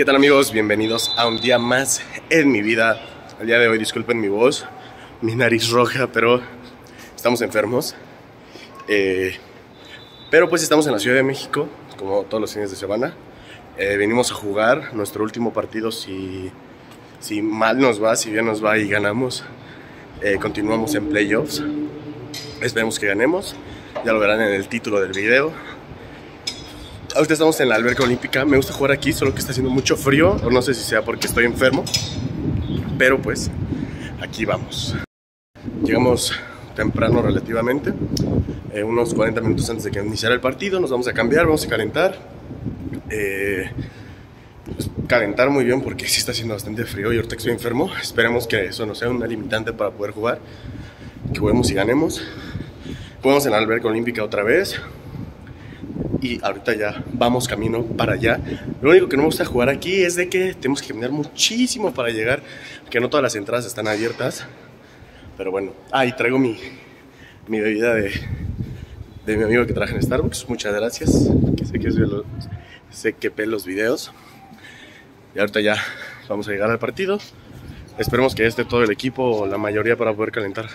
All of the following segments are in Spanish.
¿Qué tal amigos? Bienvenidos a un día más en mi vida. El día de hoy, disculpen mi voz, mi nariz roja, pero estamos enfermos. Eh, pero pues estamos en la Ciudad de México, como todos los fines de semana. Eh, venimos a jugar nuestro último partido si, si mal nos va, si bien nos va y ganamos. eh, continuamos en playoffs. Esperemos que ganemos. Ya lo verán en el título del video. Ahorita estamos en la alberca olímpica. Me gusta jugar aquí, solo que está haciendo mucho frío. O no sé si sea porque estoy enfermo. Pero pues, aquí vamos. Llegamos temprano relativamente. eh, unos 40 minutos antes de que iniciara el partido. Nos vamos a cambiar, vamos a calentar. Eh, pues, calentar muy bien porque sí está haciendo bastante frío y ahorita estoy enfermo. Esperemos que eso no sea una limitante para poder jugar. Que juguemos y ganemos. Jugamos en la alberca olímpica otra vez y ahorita ya vamos camino para allá. Lo único que no me gusta jugar aquí es de que tenemos que caminar muchísimo para llegar, que no todas las entradas están abiertas. Pero bueno, ah, y traigo mi, mi bebida de, de mi amigo que traje en Starbucks. Muchas gracias, que sé que, lo, sé que ve los videos. Y ahorita ya vamos a llegar al partido. Esperemos que esté todo el equipo o la mayoría para poder calentar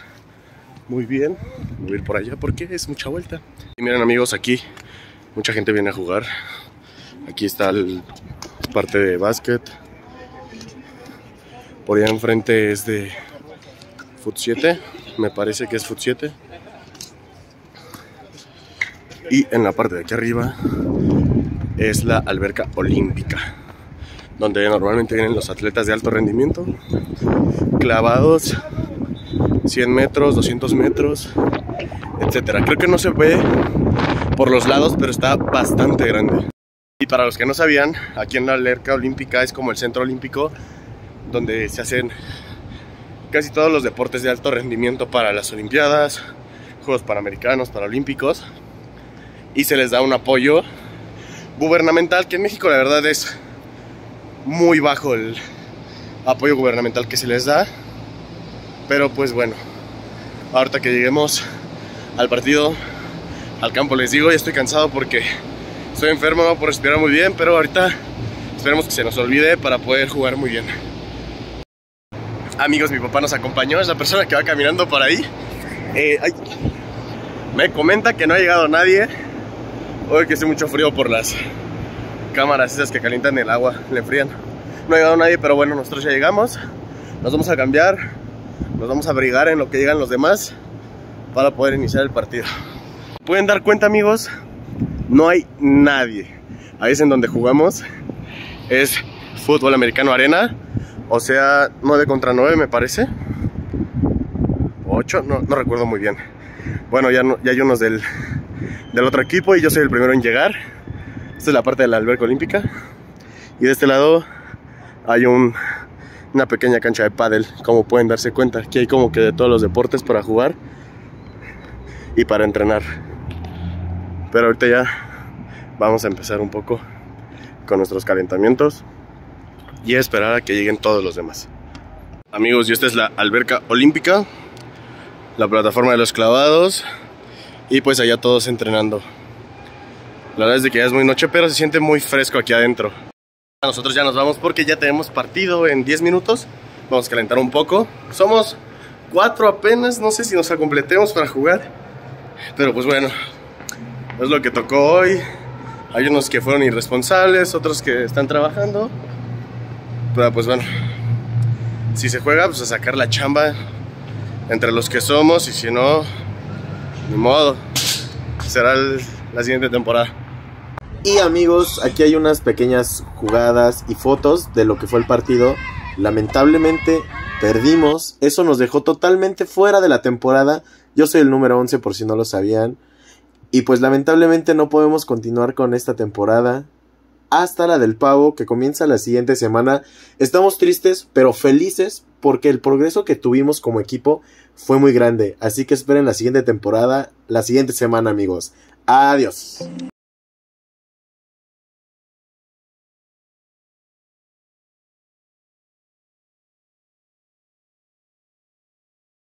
muy bien. Voy a ir por allá porque es mucha vuelta. Y miren amigos, aquí mucha gente viene a jugar. Aquí está el parte de básquet. Por allá enfrente es de Foot 7. Me parece que es Foot 7. Y en la parte de aquí arriba es la alberca olímpica. Donde normalmente vienen los atletas de alto rendimiento. Clavados 100 metros, 200 metros, etcétera. Creo que no se ve por los lados, pero está bastante grande. Y para los que no sabían, aquí en la alberca olímpica es como el centro olímpico donde se hacen casi todos los deportes de alto rendimiento para las Olimpiadas, Juegos Panamericanos, Paralímpicos y se les da un apoyo gubernamental que en México la verdad es muy bajo el apoyo gubernamental que se les da. Pero pues bueno, ahorita que lleguemos al partido, al campo les digo, ya estoy cansado porque estoy enfermo, no puedo respirar muy bien, pero ahorita esperemos que se nos olvide para poder jugar muy bien. Amigos, mi papá nos acompañó, es la persona que va caminando por ahí. Eh, me comenta que no ha llegado nadie. Hoy que hace mucho frío por las cámaras esas que calientan el agua, le enfrían. No ha llegado nadie, pero bueno, nosotros ya llegamos. Nos vamos a cambiar, nos vamos a abrigar en lo que llegan los demás para poder iniciar el partido. Pueden dar cuenta, amigos, no hay nadie. Ahí es en donde jugamos. Es fútbol americano arena. O sea, 9 contra 9 me parece. 8, no, recuerdo muy bien. Bueno, ya, no, ya hay unos del, del otro equipo y yo soy el primero en llegar. Esta es la parte de la alberca olímpica. Y de este lado hay un, una pequeña cancha de pádel, como pueden darse cuenta. Aquí hay como que de todos los deportes para jugar y para entrenar. Pero ahorita ya vamos a empezar un poco con nuestros calentamientos y esperar a que lleguen todos los demás. Amigos, y esta es la alberca olímpica, la plataforma de los clavados y pues allá todos entrenando. La verdad es que ya es muy noche, pero se siente muy fresco aquí adentro. Nosotros ya nos vamos porque ya tenemos partido en 10 minutos. Vamos a calentar un poco. Somos cuatro apenas, no sé si nos completemos para jugar. Pero pues bueno, es lo que tocó hoy. Hay unos que fueron irresponsables, otros que están trabajando. Pero pues bueno, si se juega, pues a sacar la chamba entre los que somos y si no, ni modo. Será la siguiente temporada. Y amigos, aquí hay unas pequeñas jugadas y fotos de lo que fue el partido. Lamentablemente perdimos. Eso nos dejó totalmente fuera de la temporada. Yo soy el número 11 por si no lo sabían. Y pues lamentablemente no podemos continuar con esta temporada. Hasta la del pavo que comienza la siguiente semana. Estamos tristes pero felices porque el progreso que tuvimos como equipo fue muy grande. Así que esperen la siguiente temporada, la siguiente semana amigos. Adiós.